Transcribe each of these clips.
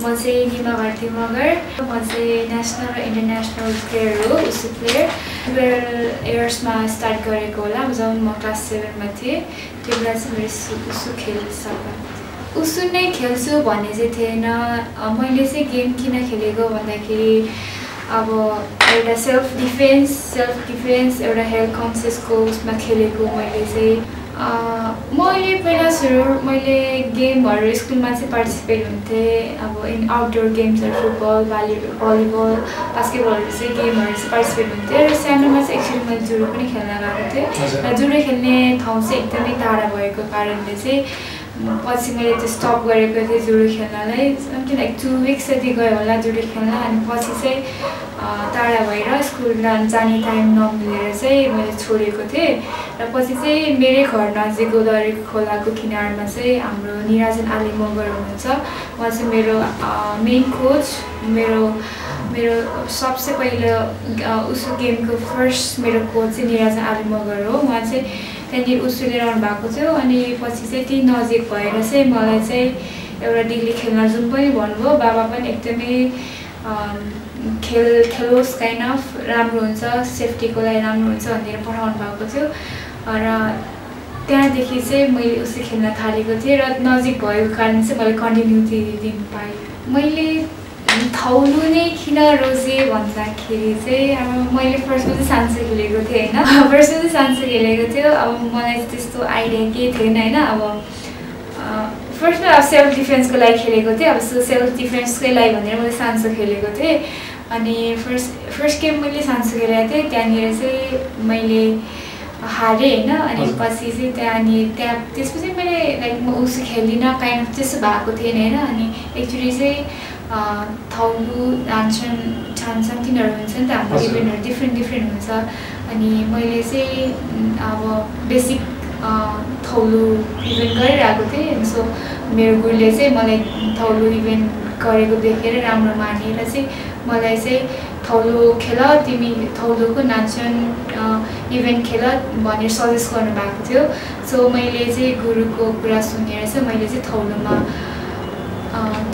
म चाहिँ निमा भारती मगर म चाहिँ नेसनल र इन्टरनेसनल प्लेयर हो उसु प्लेयर टुवेल्भ इयर्समा स्टार्ट गरेको होला जब म क्लास सेभेनमा थिएँ त्यो बेला चाहिँ मेरो उसु खेल उसु नै खेल्छु भन्ने चाहिँ थिएन। मैले चाहिँ गेम किन खेलेको भन्दाखेरि अब एउटा सेल्फ डिफेन्स सेल्फ डिफेन्स एउटा हेल्थ कन्सियसको उसमा खेलेको मैले चाहिँ मैले पहिला सुरु मैले गेमहरू स्कुलमा चाहिँ पार्टिसिपेट हुन्थेँ। अब इन आउटडोर गेम्सहरू फुटबल भाली भलिबल बास्केटबलहरू चाहिँ गेमहरू चाहिँ पार्टिसिपेट हुन्थ्यो र सानोमा चाहिँ एक्चुली मैले जुडो पनि खेल्न गएको थिएँ। र जुडो खेल्ने ठाउँ चाहिँ एकदमै टाढा भएको कारणले चाहिँ पछि मैले त्यो स्टप गरेको थिएँ जुडो खेल्नलाई समथिङ लाइक टु विक्स जति गयो होला जुडो खेल्न अनि पछि चाहिँ टाढा भएर स्कुल जाने टाइम नमिलेर चाहिँ मैले छोडेको थिएँ। र पछि चाहिँ मेरै घर नजिक गोदावरी खोलाको किनारमा चाहिँ हाम्रो निराजन आली मगर हुनुहुन्छ। उहाँ चाहिँ मेरो मेन कोच मेरो मेरो सबसे पहिलो उसो गेमको फर्स्ट मेरो कोच चाहिँ निराजन आली मगर हो। उहाँ चाहिँ त्यहाँनिर उसुले रहनु भएको थियो अनि पछि चाहिँ त्यही नजिक भएर चाहिँ मलाई चाहिँ एउटा डिग्री खेल्न जुन पनि भन्नुभयो बाबा पनि एकदमै खेल खेलोस् काइन्ड अफ राम्रो हुन्छ सेफ्टीको लागि राम्रो हुन्छ भनेर पठाउनु भएको थियो। र त्यहाँदेखि चाहिँ मैले उसै खेल्न थालेको थिएँ र नजिक भएको कारण चाहिँ मैले कन्टिन्युटी दिनु पाएँ। मैले थौलु नै किन रोजेँ भन्दाखेरि चाहिँ अब मैले फर्स्टमा चाहिँ सान्सो खेलेको थिएँ होइन? फर्स्टमा चाहिँ सान्सो खेलेको थियो। अब मलाई त्यस्तो आइडिया केही थिएन होइन? अब फर्स्टमा अब सेल्फ डिफेन्सको लागि खेलेको थिएँ। अब सेल्फ डिफेन्सकै लागि भनेर मैले सान्सो खेलेको थिएँ। अनि फर्स्ट फर्स्ट गेम मैले सान्सो खेलेको थिएँ। त्यहाँनिर चाहिँ मैले हारेँ होइन? अनि पछि चाहिँ त्यहाँनिर त्यहाँ त्यसपछि मैले लाइक म उसो खेल्दिनँ काइन्ड अफ त्यस्तो भएको थिएन होइन? अनि एक्चुली चाहिँ थौलु लान्छन् छान्छन् तिनीहरू हुन्छ नि त हाम्रो इभेन्टहरू डिफ्रेन्ट डिफ्रेन्ट हुन्छ अनि मैले चाहिँ अब बेसिक थौलु इभेन्ट गरिरहेको थिएँ सो मेरो गुरुले चाहिँ मलाई थौलु इभेन्ट गरेको देखेर राम्रो मानेर चाहिँ मलाई चाहिँ थौलो खेल तिमी थौलोको नाच्छन् इभेन्ट खेल भनेर सजेस्ट गर्नुभएको थियो सो मैले चाहिँ गुरुको कुरा सुनेर चाहिँ मैले चाहिँ थौलोमा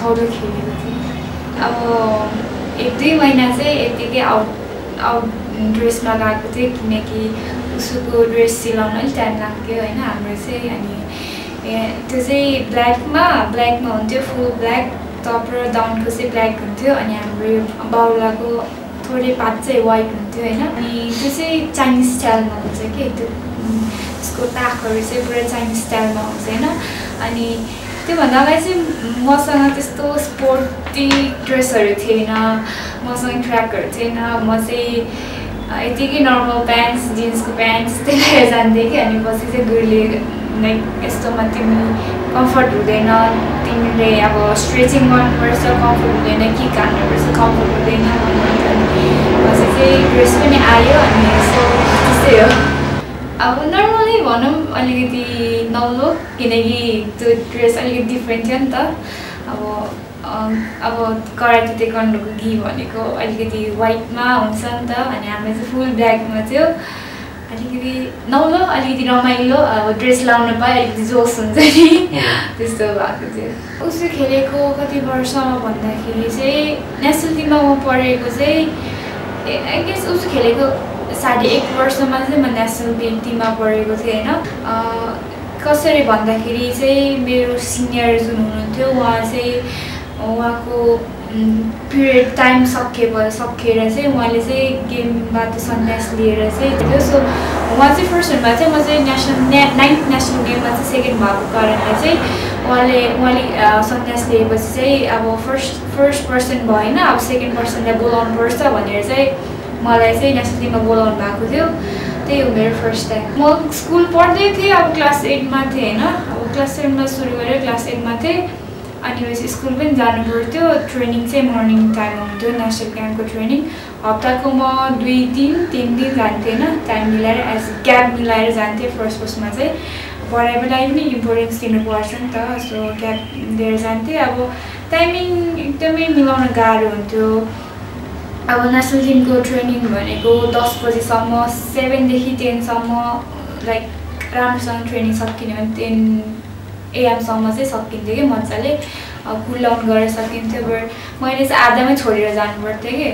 थौलो खेलेको थिएँ। अब एक दुई महिना चाहिँ यत्तिकै आउट आउट ड्रेसमा गएको थिएँ किनकि उसको ड्रेस सिलाउन अलिक टाइम लाग्थ्यो होइन हाम्रो चाहिँ अनि त्यो चाहिँ ब्ल्याकमा ब्ल्याकमा हुन्थ्यो फुल ब्ल्याक टप र डाउनको चाहिँ ब्ल्याक हुन्थ्यो अनि हाम्रो बाउलाको थोरै पात चाहिँ वाइट हुन्थ्यो होइन अनि त्यो चाहिँ चाइनिज स्टाइलमा हुन्छ कि त्यो त्यसको ताकहरू चाहिँ पुरा चाइनिज स्टाइलमा हुन्छ होइन अनि त्योभन्दा अगाडि चाहिँ मसँग त्यस्तो स्पोर्टी ड्रेसहरू थिएन मसँग ट्र्याकहरू थिएन म चाहिँ यतिकै नर्मल प्यान्ट्स जिन्सको प्यान्ट्स त्यही लगाएर जान्थेँ कि अनि पछि चाहिँ गुरुले लाइक यस्तोमा तिमी कम्फर्ट हुँदैन तिमीले अब स्ट्रेचिङ गर्नुपर्छ कम्फर्ट हुँदैन कि हान्नुपर्छ कम्फर्ट हुँदैन अनि पछि चाहिँ ड्रेस पनि आयो अनि यस्तो त्यस्तै हो। अब नर्मली भनौँ अलिकति नौलो किनकि त्यो ड्रेस अलिकति डिफ्रेन्ट थियो नि त। अब अब कराटे तेकन्डोको घि भनेको अलिकति वाइटमा हुन्छ नि त अनि हाम्रो चाहिँ फुल ब्ल्याकमा थियो। अलिकति नौलो अलिकति रमाइलो अब ड्रेस लाउनु पाएँ अलिकति जोस हुन्छ नि। त्यस्तो भएको थियो। उसो खेलेको कति वर्ष भन्दाखेरि चाहिँ नेसनल टिममा म पढेको चाहिँ आई गेस उसो खेलेको साढे एक वर्षमा चाहिँ म नेसनल टिममा पढेको थिएँ होइन। कसरी भन्दाखेरि चाहिँ मेरो सिनियर जुन हुनुहुन्थ्यो उहाँ चाहिँ उहाँको पिरियड टाइम सकिए सकिएर चाहिँ उहाँले चाहिँ गेमबाट सन्यास लिएर चाहिँ थियो। सो उहाँ चाहिँ फर्स्ट हुनुभएको थियो म चाहिँ नेसनल ने नाइन्थ नेसनल गेममा चाहिँ सेकेन्ड भएको कारणले चाहिँ उहाँले उहाँले सन्यास लिएपछि चाहिँ अब फर्स्ट फर्स्ट पर्सन भएन अब सेकेन्ड पर्सनलाई बोलाउनु पर्छ भनेर चाहिँ मलाई चाहिँ नेसनल टिममा बोलाउनु भएको थियो। त्यही हो मेरो फर्स्ट टाइम म स्कुल पढ्दै थिएँ अब क्लास एटमा थिएँ होइन? अब क्लास सेभेनमा सुरु गरेर क्लास एटमा थिएँ। अनि पछि स्कुल पनि जानु पर्थ्यो। ट्रेनिङ चाहिँ मर्निङ टाइममा हुन्थ्यो। नेसनल क्याम्पको ट्रेनिङ हप्ताको म दुई दिन तिन दिन जान्थेँ होइन? टाइम मिलाएर एज क्याब मिलाएर जान्थेँ फर्स्ट फर्स्टमा चाहिँ। पढाइको लागि पनि इम्पोर्टेन्स दिनुपर्छ नि त। सो क्याब लिएर जान्थेँ। अब टाइमिङ एकदमै मिलाउन गाह्रो हुन्थ्यो। अब नेसनल टिमको ट्रेनिङ भनेको दस बजीसम्म सेभेनदेखि टेनसम्म लाइक राम्रोसँग ट्रेनिङ सकिने भने टेन एएमसम्म चाहिँ सकिन्थ्यो कि मजाले कुल डाउन गर्न सकिन्थ्यो। बट मैले चाहिँ आधामै छोडेर जानु पर्थ्यो कि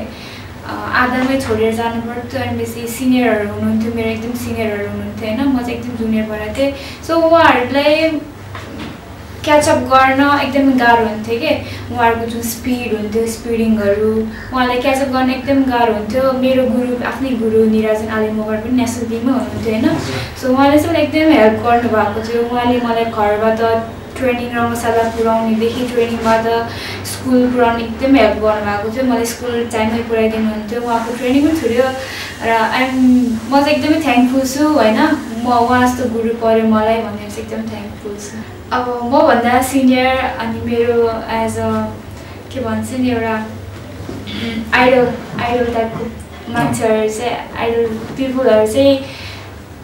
आधामै छोडेर जानु पर्थ्यो अनि बेसी सिनियरहरू हुनुहुन्थ्यो मेरो एकदम सिनियरहरू हुनुहुन्थ्यो होइन। म चाहिँ एकदम जुनियर भएर थिएँ। सो उहाँहरूलाई क्याचअप गर्न एकदमै गाह्रो हुन्थ्यो कि? उहाँहरूको जुन स्पिड हुन्थ्यो स्पिडिङहरू उहाँलाई क्याचअप गर्न एकदम गाह्रो हुन्थ्यो। मेरो गुरु आफ्नै गुरु निराजन आली मगर पनि नेसनल टिममै हुनुहुन्थ्यो होइन? सो उहाँले चाहिँ मलाई एकदमै हेल्प गर्नुभएको थियो। उहाँले मलाई घरबाट ट्रेनिङ रङ्गशाला पुऱ्याउनेदेखि ट्रेनिङबाट स्कुल पुऱ्याउनु एकदमै हेल्प गर्नुभएको थियो। मलाई स्कुल टाइममै पुऱ्याइदिनु हुन्थ्यो उहाँको ट्रेनिङ पनि छुट्यो र आइएम म चाहिँ एकदमै थ्याङ्कफुल छु होइन? म उहाँ जस्तो गुरु पऱ्यो मलाई भनेर चाहिँ एकदम थ्याङ्कफुल छु। अब मभन्दा सिनियर अनि मेरो एज अ के भन्छ नि एउटा आइडल आइडल टाइपको मान्छेहरू चाहिँ आइडल पिपुलहरू चाहिँ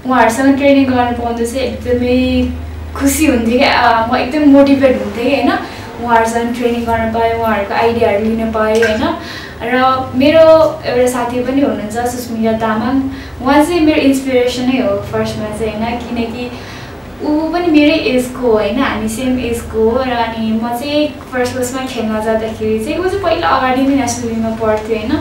उहाँहरूसँग ट्रेनिङ गर्न पाउँदा चाहिँ एकदमै खुसी हुन्थ्यो क्या। म एकदम मोटिभेट हुन्थेँ कि होइन? उहाँहरूसँग ट्रेनिङ गर्न पाएँ उहाँहरूको आइडियाहरू लिन पाएँ होइन? र मेरो एउटा साथी पनि हुनुहुन्छ सुस्मिता तामाङ। उहाँ चाहिँ मेरो इन्सपिरेसनै हो फर्स्टमा चाहिँ होइन? किनकि ऊ पनि मेरै एजको होइन हामी सेम एजको हो र अनि म चाहिँ फर्स्ट क्लासमा खेल्न जाँदाखेरि चाहिँ ऊ चाहिँ पहिला अगाडि नै नेसनल पढ्थ्यो होइन।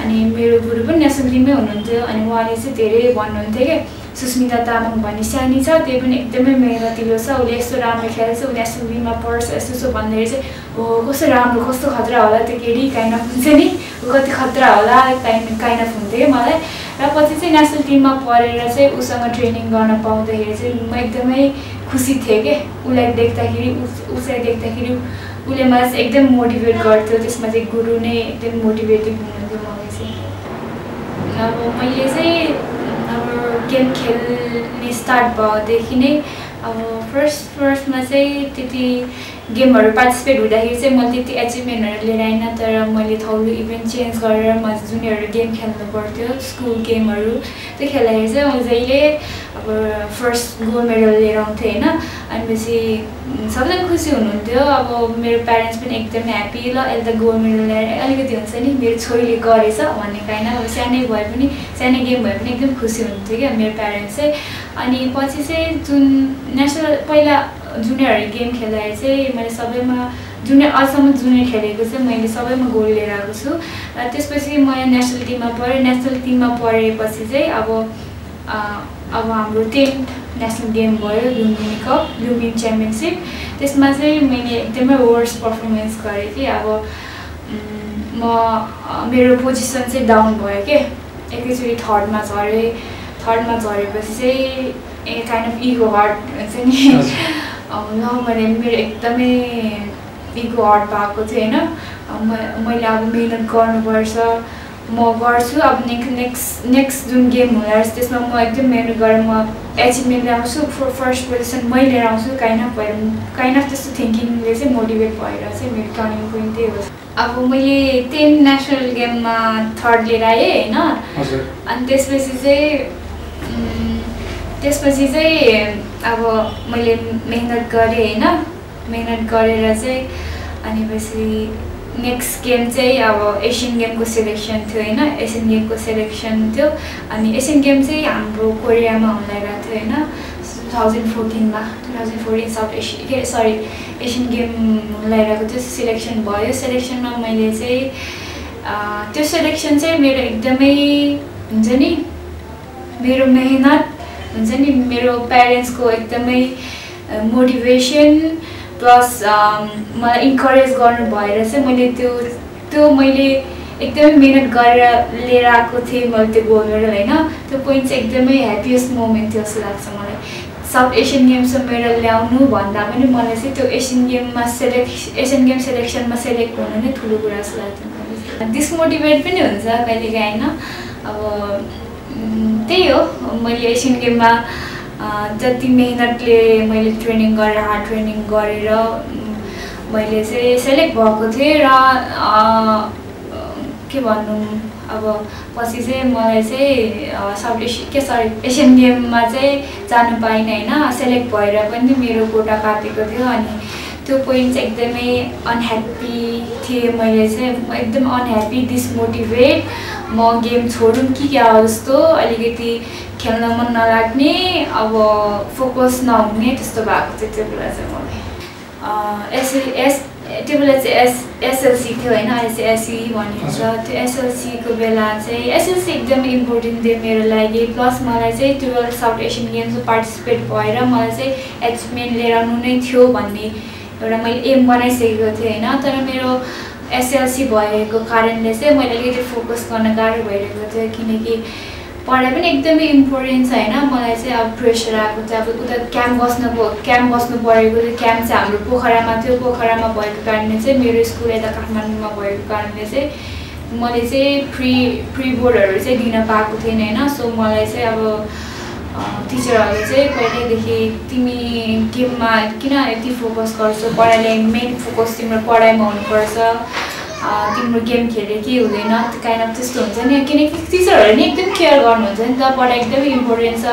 अनि मेरो गुरु पनि नेसनल हुनुहुन्थ्यो अनि उहाँले चाहिँ धेरै भन्नुहुन्थ्यो कि सुस्मिता तामाङ भन्ने सानी छ त्यो पनि एकदमै मेहनतिलो छ उसले यस्तो राम्रो खेल्छ ऊ नेसनल पढ्छ यस्तो यस्तो भन्दाखेरि चाहिँ हो कस्तो राम्रो कस्तो खतरा होला त्यो केटी काइन्ड अफ हुन्छ नि। कति खतरा होला काइन्ड काइन्ड अफ हुन्थ्यो मलाई। र पछि चाहिँ नेसनल टिममा पढेर चाहिँ उसँग ट्रेनिङ गर्न पाउँदाखेरि चाहिँ म एकदमै खुसी थिएँ कि? उसलाई देख्दाखेरि उसलाई देख्दाखेरि उसले मलाई चाहिँ एकदम मोटिभेट गर्थ्यो। त्यसमा चाहिँ गुरु नै एकदम मोटिभेटिभ हुनुहुन्थ्यो मलाई चाहिँ। अब मैले चाहिँ अब गेम खेल्ने स्टार्ट भएदेखि नै अब फर्स्ट फर्स्टमा चाहिँ त्यति गेमहरू पार्टिसिपेट हुँदाखेरि चाहिँ मैले त्यति एचिभमेन्टहरू लिएर आइनँ तर मैले थौलो इभेन्ट चेन्ज गरेर म जुनियर गेम खेल्नु पर्थ्यो स्कुल गेमहरू त्यो खेल्दाखेरि चाहिँ म जहिले अब फर्स्ट गोल्ड मेडल लिएर आउँथेँ होइन। अनि पछि सबैजना खुसी हुनुहुन्थ्यो। अब मेरो प्यारेन्ट्स पनि एकदमै ह्याप्पी ल यसले त गोल्ड मेडल ल्याएर अलिकति हुन्छ नि मेरो छोरीले गरेछ भन्ने काइन्ड अब सानै भए पनि सानै गेम भए पनि एकदम खुसी हुनुहुन्थ्यो क्या मेरो प्यारेन्ट्स चाहिँ। अनि पछि चाहिँ जुन नेसनल पहिला जुनियरहरू गेम खेल्दाखेरि चाहिँ मैले सबैमा जुनियर अझसम्म जुनियर खेलेको चाहिँ मैले सबैमा गोल लिएर आएको छु। र त्यसपछि म नेसनल टिममा पढेँ। नेसनल टिममा पढेपछि चाहिँ अब अब हाम्रो टेन्थ नेसनल गेम भयो लुम्बिनी कप लुम्बिनी च्याम्पियनसिप। त्यसमा चाहिँ मैले एकदमै वर्स पर्फर्मेन्स गरेँ कि अब म मेरो पोजिसन चाहिँ डाउन भयो कि? एकैचोटि थर्डमा झरेँ। थर्डमा झरेपछि चाहिँ a kind of ego hurt हुन्छ नि। ल मैले मेरो एकदमै इगो हट भएको थियो होइन? मैले अब मिहिनेत गर्नुपर्छ। म गर्छु अब नेक्स्ट नेक्स्ट नेक्स्ट जुन गेम हुँदो त्यसमा म एकदम मिहिनेत गरेर म एचिभमेन्ट ल्याउँछु। फर्स्ट पोजिसन मै लिएर आउँछु काइन्ड अफ भएर काइन्ड अफ त्यस्तो थिङ्किङले चाहिँ मोटिभेट भएर चाहिँ मेरो टर्निङ पोइन्ट त्यही हो। अब मैले टेन नेसनल गेममा थर्ड लिएर आएँ होइन? अनि त्यसपछि चाहिँ त्यसपछि चाहिँ अब मैले मेहनत गरेँ होइन? मेहनत गरेर चाहिँ अनि पछि नेक्स्ट गेम चाहिँ अब एसियन गेमको सेलेक्सन थियो होइन? एसियन गेमको सेलेक्सन थियो अनि एसियन गेम चाहिँ हाम्रो कोरियामा हुन लगाएको थियो होइन? Two thousand फोर्टिनमा two thousand fourteen South Asian के सरी एसियन गेम लगाइरहेको थियो सिलेक्सन भयो। सेलेक्सनमा मैले चाहिँ त्यो सेलेक्सन चाहिँ मेरो एकदमै हुन्छ नि? मेरो मेहनत हुन्छ नि मेरो प्यारेन्ट्सको एकदमै मोटिभेसन प्लस मलाई इन्करेज गर्नु भएर चाहिँ मैले त्यो त्यो मैले एकदमै मिहिनेत गरेर लिएर आएको थिएँ मैले त्यो गोल्ड मेडल होइन? त्यो पोइन्ट चाहिँ एकदमै ह्याप्पिएस्ट मोमेन्ट थियो जस्तो लाग्छ मलाई। साउथ एसियन गेम्समा मेडल ल्याउनु भन्दा पनि मलाई चाहिँ त्यो एसियन गेममा सेलेक्ट एसियन गेम सेलेक्सनमा सेलेक्ट हुनु नै ठुलो कुरा जस्तो लाग्छ डिसमोटिभेट पनि हुन्छ कहिलेकाहीँ होइन? अब त्यही हो। मैले एसियन गेममा जति मेहनतले मैले ट्रेनिङ गरेर हार्ड ट्रेनिङ गरेर मैले चाहिँ सेलेक्ट भएको थिएँ र के भन्नु अब पछि चाहिँ मलाई चाहिँ एसिया के सरी एसियन गेममा चाहिँ जानु पाइनँ होइन। सेलेक्ट भएर पनि मेरो कोटा काटेको थियो अनि त्यो पोइन्ट चाहिँ एकदमै अनह्याप्पी थिएँ। मैले चाहिँ एकदम अनह्याप्पी डिसमोटिभेट म गेम छोडौँ कि क्या जस्तो अलिकति खेल्न मन नलाग्ने अब फोकस नहुने त्यस्तो भएको थियो त्यो बेला चाहिँ मलाई। एस एस त्यो बेला चाहिँ एस एसएलसी थियो होइन अहिले चाहिँ एसई भनिन्छ त्यो एसएलसीको बेला चाहिँ एसएलसी एकदमै इम्पोर्टेन्ट थियो मेरो लागि। प्लस मलाई चाहिँ टुवेल्भ साउथ एसियन गेम्समा पार्टिसिपेट भएर मलाई चाहिँ एचिभमेन्ट लिएर आउनु नै थियो भन्ने एउटा मैले एम बनाइसकेको थिएँ होइन। तर मेरो एसएलसी भएको कारणले चाहिँ मैले अलिकति फोकस गर्न गाह्रो भइरहेको थियो किनकि पढाइ पनि एकदमै इम्पोर्टेन्ट छ होइन? मलाई चाहिँ अब प्रेसर आएको थियो। अब उता क्याम्प बस्नु क्याम्प बस्नु परेको थियो। क्याम्प चाहिँ हाम्रो पोखरामा थियो। पोखरामा भएको कारणले चाहिँ मेरो स्कुल यता काठमाडौँमा भएको कारणले चाहिँ मैले चाहिँ प्रि प्रि बोर्डहरू चाहिँ दिन पाएको थिएन होइन? सो मलाई चाहिँ अब टिचरहरूले चाहिँ पहिल्यैदेखि तिमी गेममा किन यति फोकस गर्छौ? पढाइले मेन फोकस तिम्रो पढाइमा हुनुपर्छ। तिम्रो गेम खेल्यो के हुँदैन काइन्ड अफ त्यस्तो हुन्छ नि। किनकि टिचरहरूले नि एकदम केयर गर्नुहुन्छ नि त पढाइ एकदमै इम्पोर्टेन्ट छ।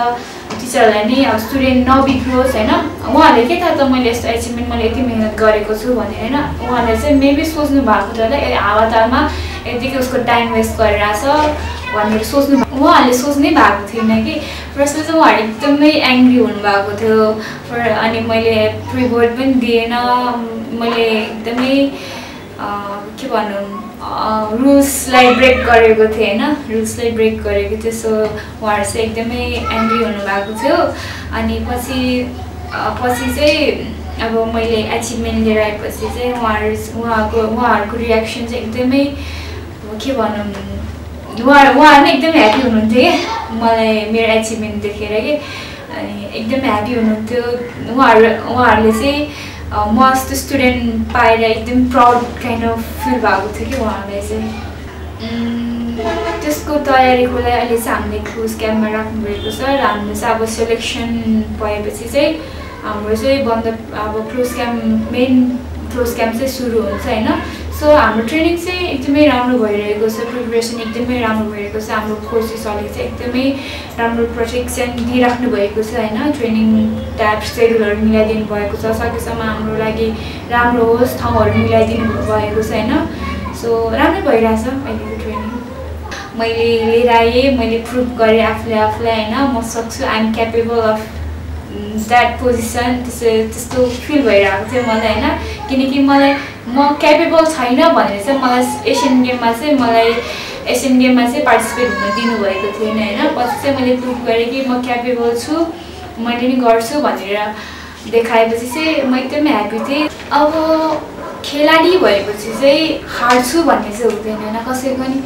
टिचरहरूलाई नि अब स्टुडेन्ट नबिग्रोस् होइन? उहाँहरूले के थाहा त मैले यस्तो एचिभमेन्ट मैले यति मिहिनेत गरेको छु भने होइन? उहाँहरूले चाहिँ मेबी सोच्नु भएको थियो होला हावातालमा यतिकै उसको टाइम वेस्ट गरिरहेछ भनेर सोच्नु उहाँहरूले सोच्नै भएको थिएन कि। फर्स्टमा चाहिँ उहाँहरू एकदमै एङ्ग्री हुनुभएको थियो। अनि मैले प्रि बोर्ड पनि दिएन। मैले एकदमै के भनौँ रुल्सलाई ब्रेक गरेको थिएँ होइन? रुल्सलाई ब्रेक गरेको थियो सो उहाँहरू चाहिँ एकदमै एङ्ग्री हुनुभएको थियो। अनि पछि पछि चाहिँ अब मैले एचिभमेन्ट लिएर आएपछि चाहिँ उहाँहरू उहाँको उहाँहरूको रियाक्सन चाहिँ एकदमै के भनौँ उहाँहरू उहाँहरू नै एकदमै ह्याप्पी हुनुहुन्थ्यो कि? मलाई मेरो एचिभमेन्ट देखेर कि? अनि एकदमै ह्याप्पी हुनुहुन्थ्यो। उहाँहरू उहाँहरूले चाहिँ म जस्तो स्टुडेन्ट पाएर एकदम प्राउड काइन्ड अफ फिल भएको थियो कि उहाँहरूलाई चाहिँ। त्यसको तयारीको लागि अहिले चाहिँ हामीले क्रुज क्याम्पमा राख्नुभएको छ र हाम्रो चाहिँ अब सेलेक्सन भएपछि चाहिँ हाम्रो चाहिँ बन्द अब क्रुज क्याम्प मेन क्रुज क्याम्प चाहिँ सुरु हुन्छ होइन? सो हाम्रो ट्रेनिङ चाहिँ एकदमै राम्रो भइरहेको छ प्रिपरेसन एकदमै राम्रो भइरहेको छ हाम्रो कोचेसहरूले चाहिँ एकदमै राम्रो प्रोटेक्सन दिइराख्नु भएको छ होइन? ट्रेनिङ ट्याब सेड्युलहरू मिलाइदिनु भएको छ सकेसम्म हाम्रो लागि राम्रो होस् ठाउँहरू मिलाइदिनु भएको छ होइन? सो राम्रै भइरहेछ अहिलेको ट्रेनिङ मैले लिएर आएँ मैले प्रुभ गरेँ आफूले आफूलाई होइन? म सक्छु I'm capable of that position त्यस्तो त्यस्तो फिल भइरहेको थियो मलाई होइन? किनकि मलाई म क्यापेबल छैन भनेर चाहिँ मलाई एसियन गेममा चाहिँ मलाई एसियन गेममा चाहिँ पार्टिसिपेट हुन दिनुभएको थिएन होइन? पछि चाहिँ मैले प्रुभ गरेँ कि म क्यापेबल छु मैले नि गर्छु भनेर देखाएपछि चाहिँ म एकदमै ह्याप्पी थिएँ। अब खेलाडी भएपछि चाहिँ हार्छु भन्ने चाहिँ हुँदैन होइन? कसैको पनि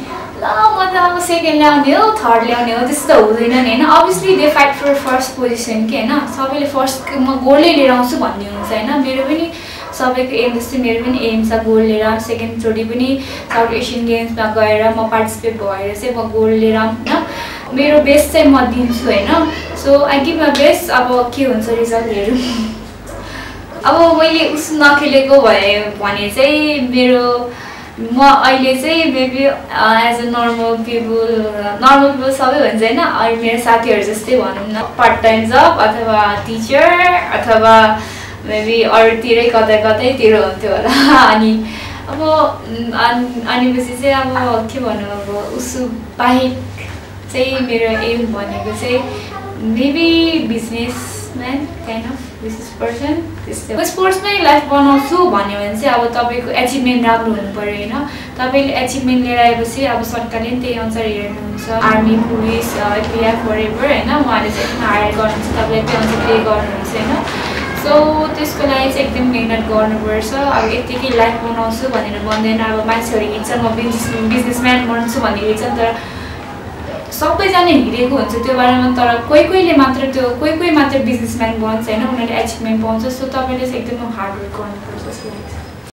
ल म अब सेकेन्ड ल्याउने हो थर्ड ल्याउने हो त्यस्तो हुँदैन नि होइन obviously they fight for for first कि होइन सबैले फर्स्ट म गोल्डै लिएर आउँछु भन्ने हुन्छ होइन? मेरो पनि सबैको एम जस्तै मेरो पनि एम छ गोल्ड लिएर सेकेन्डचोटि पनि साउथ एसियन गेम्समा गएर म पार्टिसिपेट भएर चाहिँ म गोल्ड लिएर होइन? मेरो बेस्ट चाहिँ म दिन्छु होइन? So I give my best अब के हुन्छ रिजल्टहरू अब मैले उस नखेलेको भए भने चाहिँ मेरो म अहिले चाहिँ maybe as a normal people normal people सबै भन्छ होइन अहिले मेरो साथीहरू जस्तै भनौँ न पार्ट टाइम जब अथवा टिचर अथवा मेबी अरूतिरै कतै कतैतिर हुन्थ्यो होला। अनि अब अनिपछि चाहिँ अब के भनौँ अब उसो बाहेक चाहिँ मेरो एम भनेको चाहिँ maybe businessman kind of business person त्यस्तै स्पोर्ट्समै लाइफ बनाउँछु भन्यो भने चाहिँ अब तपाईँको एचिभमेन्ट राम्रो हुनु पऱ्यो होइन? तपाईँले एचिभमेन्ट लिएर आएपछि अब सरकारले पनि त्यही अनुसार हेर्नुहुन्छ। आर्मी पुलिस एपिएफ वरेभर होइन? उहाँले चाहिँ हायर गर्नुहुन्छ तपाईँले त्यही अनुसार पे गर्नुहुन्छ होइन? सो त्यसको लागि चाहिँ एकदम मिहिनेत गर्नुपर्छ। अब यत्तिकै लाइफ बनाउँछु भनेर भन्दैन। अब मान्छेहरू हिँड्छ म बिजनेस बिजनेसम्यान बन्छु भनेर हिँड्छ तर सबैजना हिँडेको हुन्छ त्यो बारेमा तर कोही कोहीले मात्र त्यो कोही कोही मात्र बिजनेसम्यान बन्छ होइन? उनीहरूले एचिभमेन्ट पाउँछ सो तपाईँले चाहिँ एकदमै हार्डवर्क गर्नुपर्छ